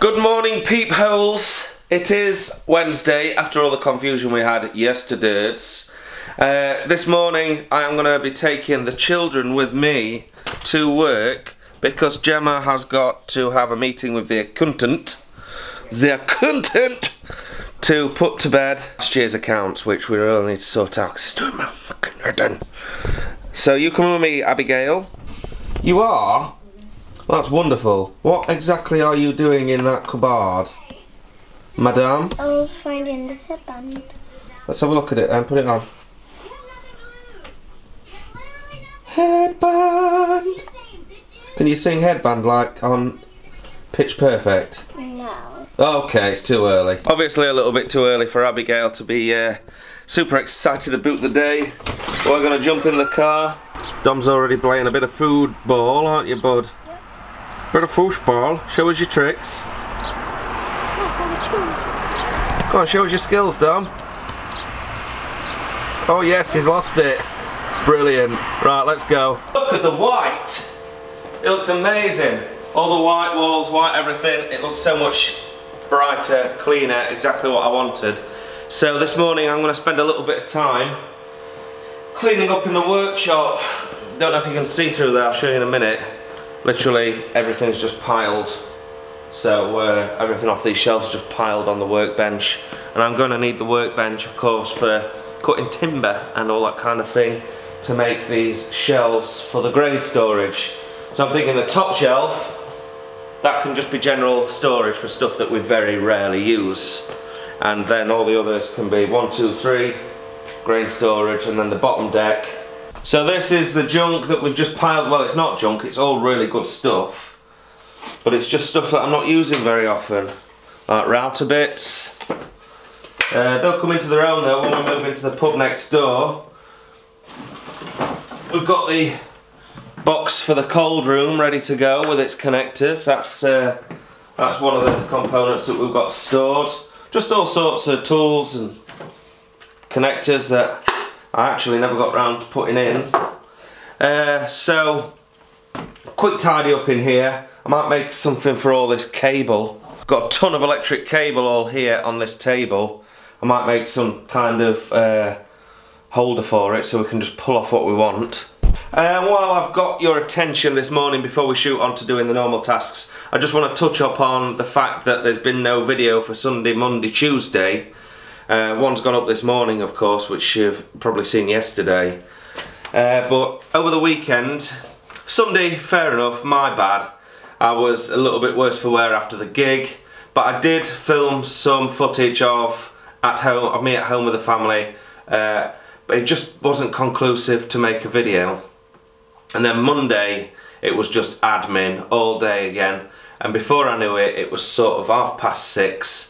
Good morning, peepholes. It is Wednesday after all the confusion we had yesterday's. Uh, this morning I am going to be taking the children with me to work because Gemma has got to have a meeting with the accountant. The accountant! To put to bed last year's accounts, which we really need to sort out because it's doing my fucking head in. So you come with me, Abigail. You are? That's wonderful. What exactly are you doing in that cupboard? Madame? I was finding the headband. Let's have a look at it and put it on. Headband! Can you sing headband like on Pitch Perfect? No. Okay, it's too early. Obviously a little bit too early for Abigail to be uh, super excited about the day. We're gonna jump in the car. Dom's already playing a bit of food ball, aren't you, bud? Bit of ball. Show us your tricks. Go on, show us your skills, Dom. Oh yes, he's lost it. Brilliant. Right, let's go. Look at the white. It looks amazing. All the white walls, white everything. It looks so much brighter, cleaner, exactly what I wanted. So this morning I'm going to spend a little bit of time cleaning up in the workshop. Don't know if you can see through there, I'll show you in a minute. Literally everything's just piled so uh, everything off these shelves just piled on the workbench. And I'm going to need the workbench, of course, for cutting timber and all that kind of thing to make these shelves for the grain storage. So I'm thinking the top shelf, that can just be general storage for stuff that we very rarely use. And then all the others can be one, two, three, grain storage, and then the bottom deck. So this is the junk that we've just piled, well it's not junk, it's all really good stuff but it's just stuff that I'm not using very often like router bits. Uh, they'll come into their own though when we move into the pub next door. We've got the box for the cold room ready to go with its connectors. That's uh, that's one of the components that we've got stored. Just all sorts of tools and connectors that I actually never got round to putting in uh, so quick tidy up in here I might make something for all this cable. I've got a ton of electric cable all here on this table. I might make some kind of uh, holder for it so we can just pull off what we want. Um, while I've got your attention this morning before we shoot on to doing the normal tasks, I just want to touch upon the fact that there's been no video for Sunday, Monday, Tuesday. Uh, one's gone up this morning, of course, which you've probably seen yesterday. Uh, but over the weekend, Sunday, fair enough, my bad. I was a little bit worse for wear after the gig, but I did film some footage of at home of me at home with the family, uh, but it just wasn't conclusive to make a video. And then Monday, it was just admin all day again, and before I knew it, it was sort of half past six.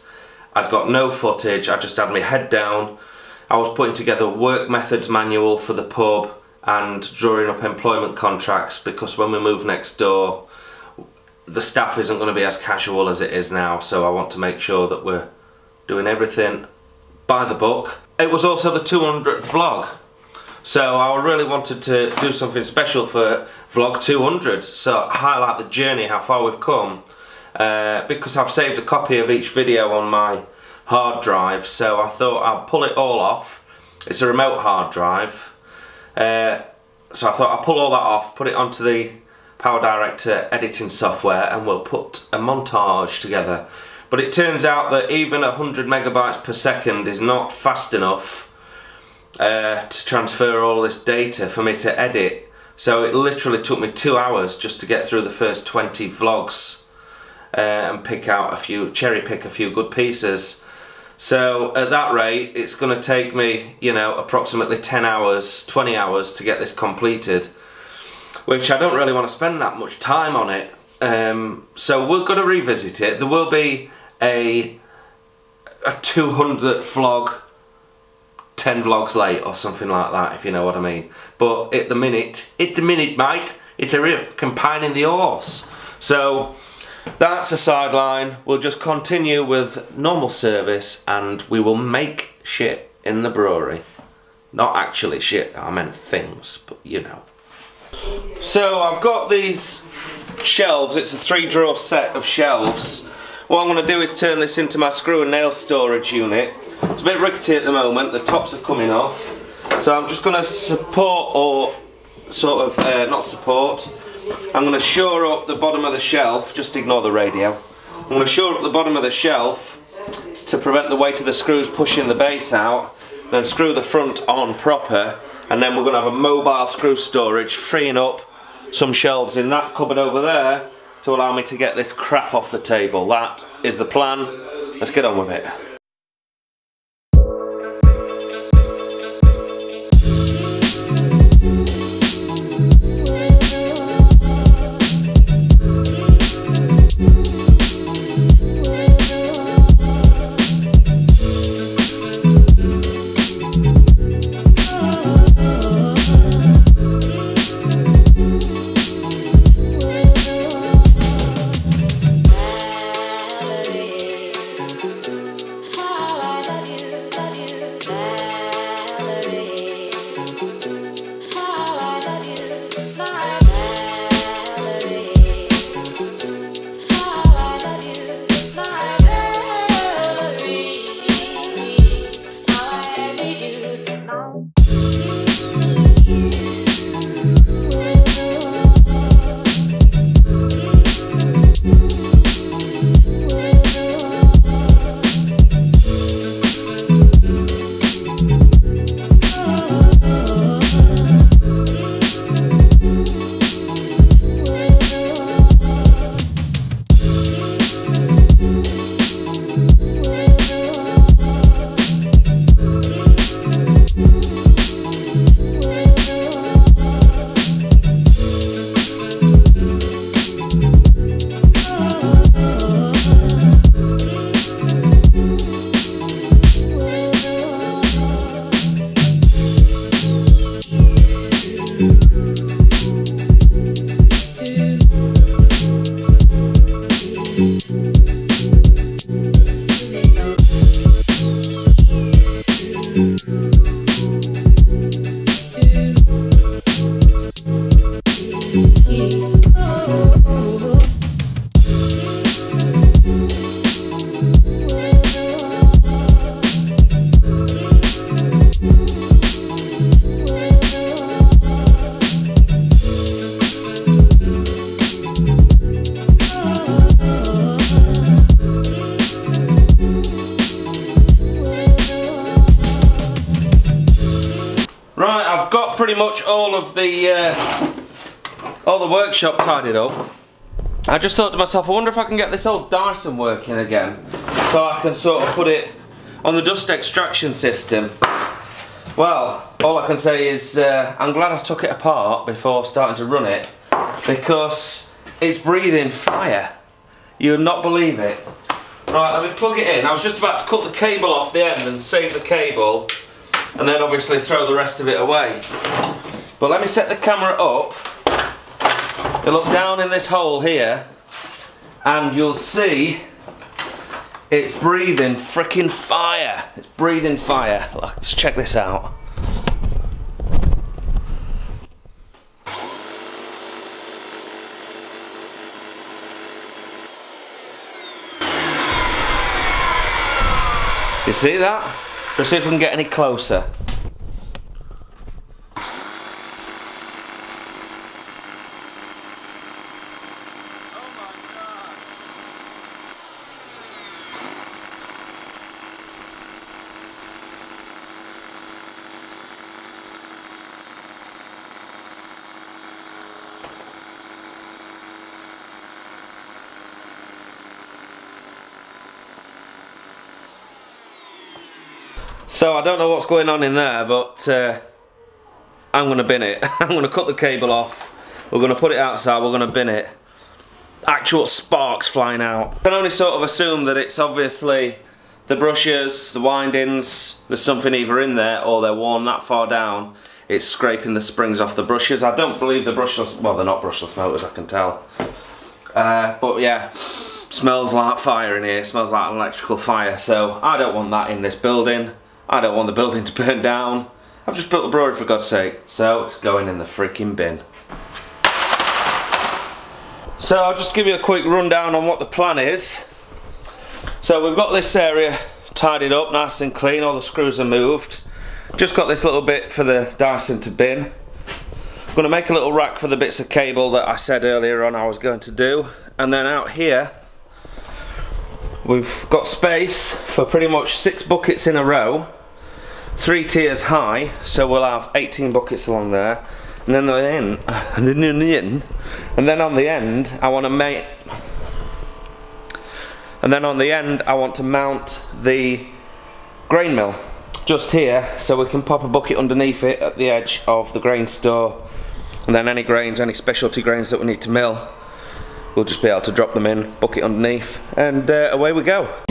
I'd got no footage, I just had my head down. I was putting together work methods manual for the pub and drawing up employment contracts because when we move next door, the staff isn't going to be as casual as it is now so I want to make sure that we're doing everything by the book. It was also the 200th vlog so I really wanted to do something special for vlog 200 so highlight the journey how far we've come uh, because I've saved a copy of each video on my hard drive so I thought I'd pull it all off it's a remote hard drive uh, so I thought I'd pull all that off put it onto the Power Director editing software and we'll put a montage together. But it turns out that even 100 megabytes per second is not fast enough uh, to transfer all this data for me to edit. So it literally took me two hours just to get through the first 20 vlogs uh, and pick out a few, cherry pick a few good pieces. So at that rate, it's going to take me, you know, approximately 10 hours, 20 hours to get this completed which I don't really want to spend that much time on it. Um, so we're going to revisit it. There will be a a 200 vlog 10 vlogs late or something like that if you know what I mean but at the minute at the minute mate it's a real combining the horse so that's a sideline. We'll just continue with normal service and we will make shit in the brewery. Not actually shit I meant things but you know. So I've got these shelves, it's a three drawer set of shelves. What I'm going to do is turn this into my screw and nail storage unit. It's a bit rickety at the moment, the tops are coming off. So I'm just going to support or sort of, uh, not support, I'm going to shore up the bottom of the shelf, just ignore the radio. I'm going to shore up the bottom of the shelf to prevent the weight of the screws pushing the base out, then screw the front on proper, and then we're going to have a mobile screw storage, freeing up some shelves in that cupboard over there to allow me to get this crap off the table. That is the plan. Let's get on with it. Right, pretty much all of the uh, all the workshop tidied up. I just thought to myself, I wonder if I can get this old Dyson working again, so I can sort of put it on the dust extraction system. Well, all I can say is uh, I'm glad I took it apart before starting to run it, because it's breathing fire. You would not believe it. Right, let me plug it in. I was just about to cut the cable off the end and save the cable and then obviously throw the rest of it away. But let me set the camera up. You look down in this hole here and you'll see it's breathing freaking fire. It's breathing fire. Let's check this out. You see that? Let's see if we can get any closer. So I don't know what's going on in there, but uh, I'm going to bin it. I'm going to cut the cable off. We're going to put it outside. We're going to bin it. Actual sparks flying out. I can only sort of assume that it's obviously the brushes, the windings. There's something either in there or they're worn that far down. It's scraping the springs off the brushes. I don't believe the brushless. Well, they're not brushless motors. I can tell. Uh, but yeah, smells like fire in here. Smells like an electrical fire. So I don't want that in this building. I don't want the building to burn down. I've just built a brewery for God's sake. So it's going in the freaking bin. So I'll just give you a quick rundown on what the plan is. So we've got this area tidied up nice and clean, all the screws are moved. Just got this little bit for the Dyson to bin. I'm going to make a little rack for the bits of cable that I said earlier on I was going to do. And then out here, we've got space for pretty much six buckets in a row, three tiers high, so we'll have 18 buckets along there. And then the end, and then and then on the end, I want to make, and then on the end, I want to mount the grain mill just here, so we can pop a bucket underneath it at the edge of the grain store, and then any grains, any specialty grains that we need to mill, we'll just be able to drop them in, bucket underneath, and uh, away we go.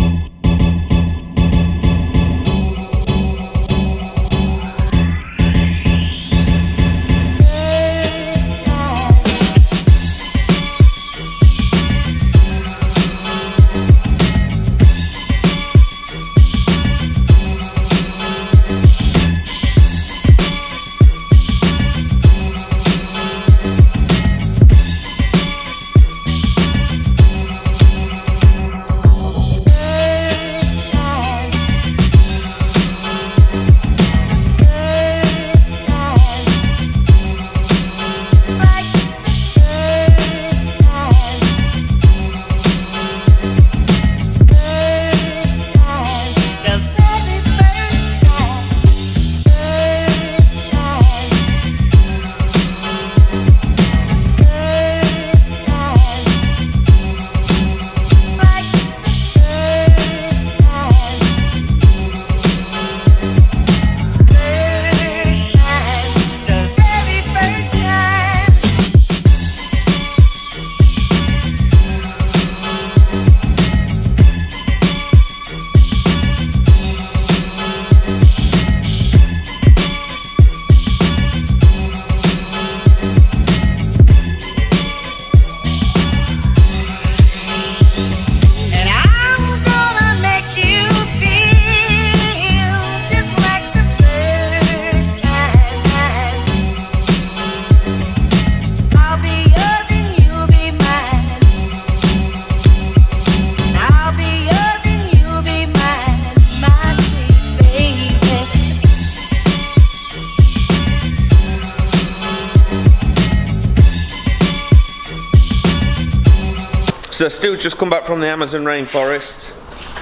So Stu's just come back from the Amazon rainforest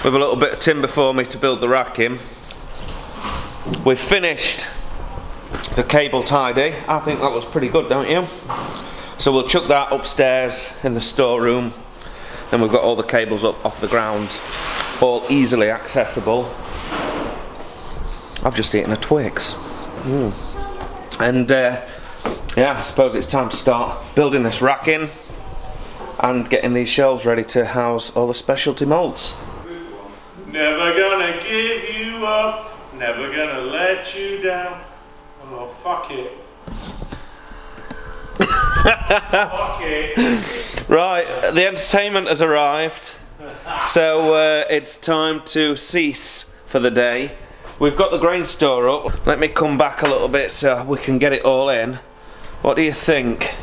with a little bit of timber for me to build the rack in. We've finished the cable tidy. I think that looks pretty good, don't you? So we'll chuck that upstairs in the storeroom. Then we've got all the cables up off the ground, all easily accessible. I've just eaten a Twix. Mm. And uh, yeah, I suppose it's time to start building this rack in and getting these shelves ready to house all the specialty malts. Never gonna give you up, never gonna let you down. Oh, fuck it. fuck it. Right, the entertainment has arrived, so uh, it's time to cease for the day. We've got the grain store up. Let me come back a little bit so we can get it all in. What do you think?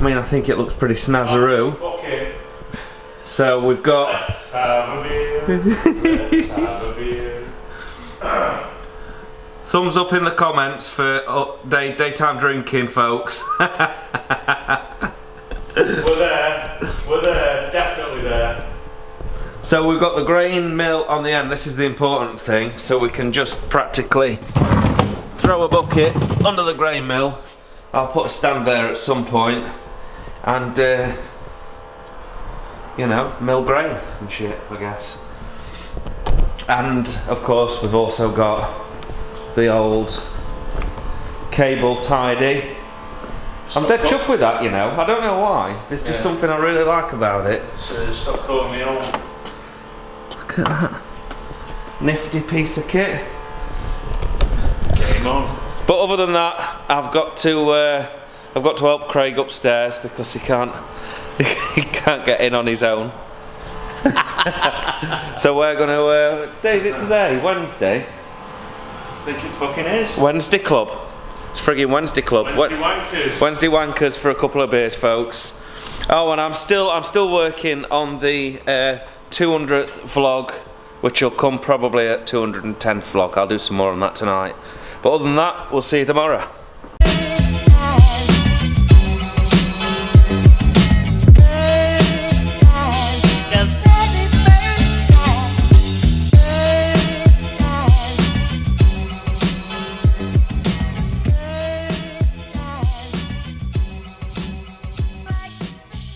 I mean, I think it looks pretty snazzaroo. Fuck it. So we've got Let's have a beer. Let's have a beer. thumbs up in the comments for uh, day daytime drinking, folks. We're there. We're there. Definitely there. So we've got the grain mill on the end. This is the important thing. So we can just practically throw a bucket under the grain mill. I'll put a stand there at some point and uh, you know mill grain and shit. I guess. And of course we've also got the old cable tidy. I'm dead chuffed with that, you know. I don't know why. There's just Yeah. something I really like about it. So stop calling me on. Look at that. Nifty piece of kit. Game on. But other than that, I've got to uh, I've got to help Craig upstairs because he can't he can't get in on his own. so we're gonna uh, day is it today? Wednesday? I think it fucking is. Wednesday club. It's frigging Wednesday club. Wednesday Wed- wankers. Wednesday wankers for a couple of beers, folks. Oh, and I'm still I'm still working on the uh, 200th vlog, which will come probably at 210th vlog. I'll do some more on that tonight. But other than that, we'll see you tomorrow.